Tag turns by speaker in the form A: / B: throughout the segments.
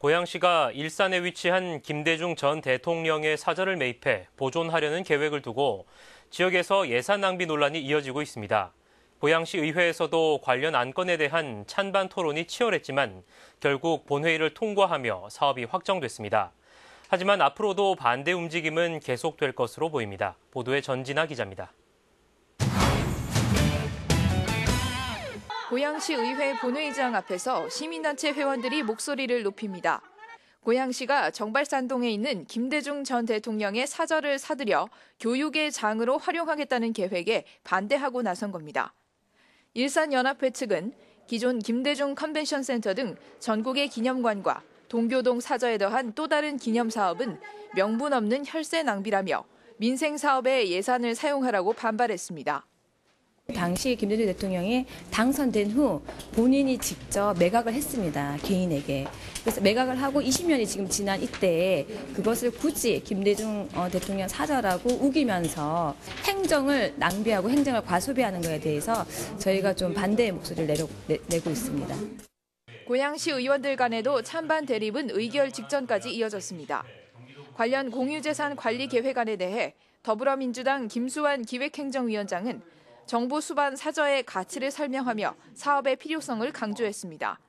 A: 고양시가 일산에 위치한 김대중 전 대통령의 사저를 매입해 보존하려는 계획을 두고 지역에서 예산 낭비 논란이 이어지고 있습니다. 고양시 의회에서도 관련 안건에 대한 찬반 토론이 치열했지만 결국 본회의를 통과하며 사업이 확정됐습니다. 하지만 앞으로도 반대 움직임은 계속될 것으로 보입니다. 보도에 전진아 기자입니다.
B: 고양시 의회 본회의장 앞에서 시민단체 회원들이 목소리를 높입니다. 고양시가 정발산동에 있는 김대중 전 대통령의 사절을 사들여 교육의 장으로 활용하겠다는 계획에 반대하고 나선 겁니다. 일산연합회 측은 기존 김대중 컨벤션 센터 등 전국의 기념관과 동교동 사저에 더한 또 다른 기념 사업은 명분 없는 혈세 낭비라며 민생 사업에 예산을 사용하라고 반발했습니다.
C: 당시 김대중 대통령이 당선된 후 본인이 직접 매각을 했습니다. 개인에게. 그래서 매각을 하고 20년이 지금 지난 이때 그것을 굳이 김대중 어, 대통령 사저라고 우기면서 행정을 낭비하고 행정을 과소비하는 것에 대해서 저희가 좀 반대의 목소리를 내려, 내, 내고 있습니다.
B: 고양시 의원들 간에도 찬반 대립은 의결 직전까지 이어졌습니다. 관련 공유재산 관리 계획안에 대해 더불어민주당 김수환 기획행정위원장은 정부 수반 사저의 가치를 설명하며 사업의 필요성을 강조했습니다.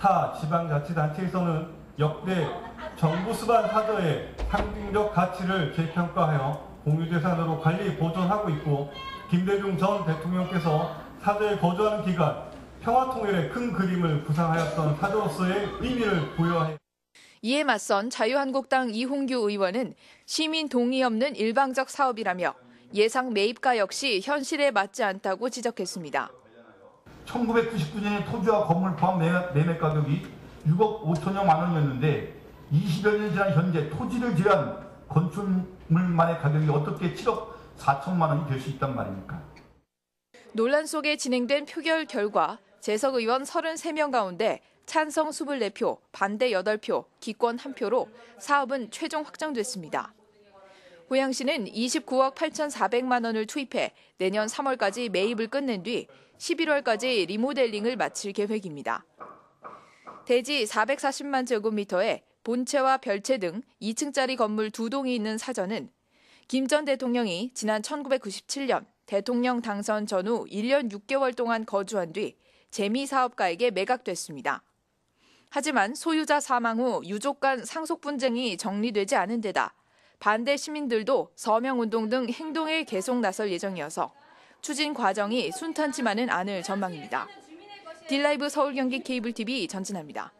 D: 타 지방자치단체에서는 역대 정부 수반 사저의 상징적 가치를 재평가하여 공유재산으로 관리 보존하고 있고 김대중 전 대통령께서 사저에 거주하는 기간 평화통일의 큰 그림을 구상하였던 사저로서의 의미를 부여해
B: 이에 맞선 자유한국당 이홍규 의원은 시민 동의 없는 일방적 사업이라며 예상 매입가 역시 현실에 맞지 않다고 지적했습니다.
E: 1999년에 토지와 건물 포함 매매 가격이 6억 5천여만 원이었는데 20여 년 지난 현재 토지를 제한 건축물만의 가격이 어떻게 7억 4천만 원이 될 수 있단 말입니까?
B: 논란 속에 진행된 표결 결과 재석 의원 33명 가운데 찬성 24표, 반대 8표, 기권 1표로 사업은 최종 확정됐습니다. 고양시는 29억 8,400만 원을 투입해 내년 3월까지 매입을 끝낸 뒤 11월까지 리모델링을 마칠 계획입니다. 대지 440만 제곱미터에 본체와 별채 등 2층짜리 건물 두 동이 있는 사전은 김 전 대통령이 지난 1997년 대통령 당선 전후 1년 6개월 동안 거주한 뒤 재미 사업가에게 매각됐습니다. 하지만 소유자 사망 후 유족 간 상속 분쟁이 정리되지 않은 데다 반대 시민들도 서명운동 등 행동에 계속 나설 예정이어서 추진 과정이 순탄치만은 않을 전망입니다. 딜라이브 서울 경기 케이블 TV 전진합니다.